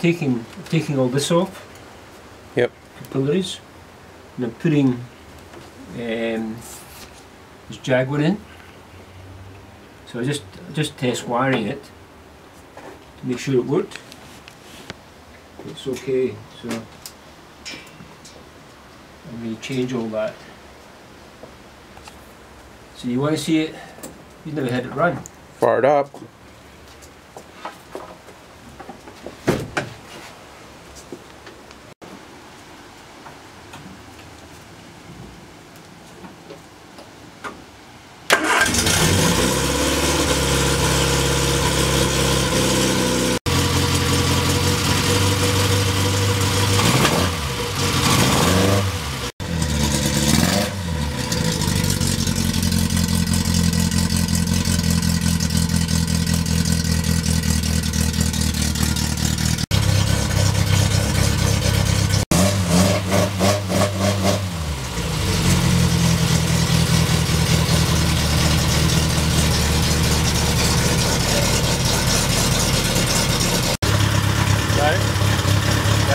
taking taking all this off. Yep. Capillaries. And I'm putting um, this Jaguar in. So I just just test wiring it to make sure it worked. It's okay. So I'm going to change all that. So you want to see it? You've never had it run. Fired up.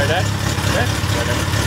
đấy đấy, đấy.